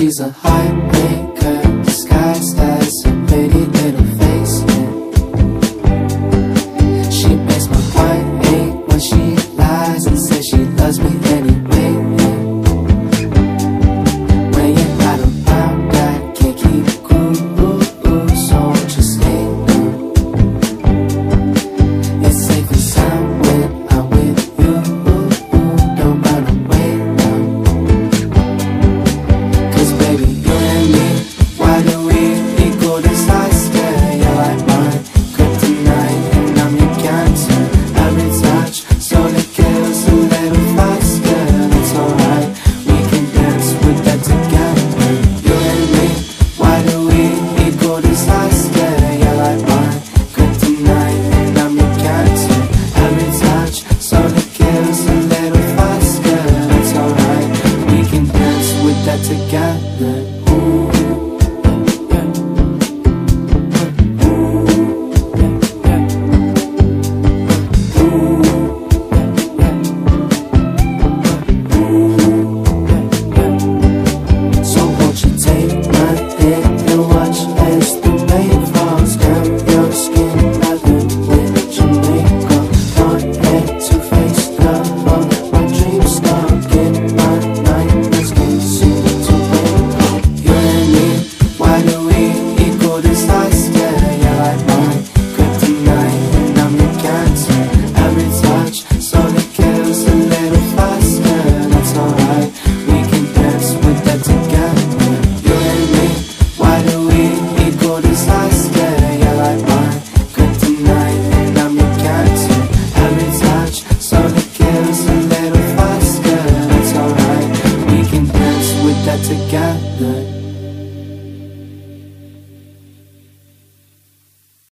She's a high Ooh.